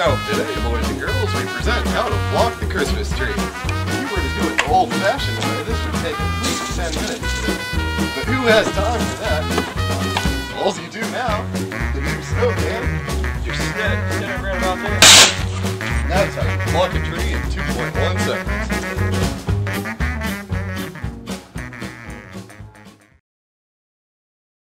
Yo, today, boys and girls, we present how to flock the Christmas tree. If you were to do it the old-fashioned way, this would take at least 10 minutes. But who has time for that? All you do now, the new snow can, your stick, Sit right about there. That's how you flock a tree in 2.1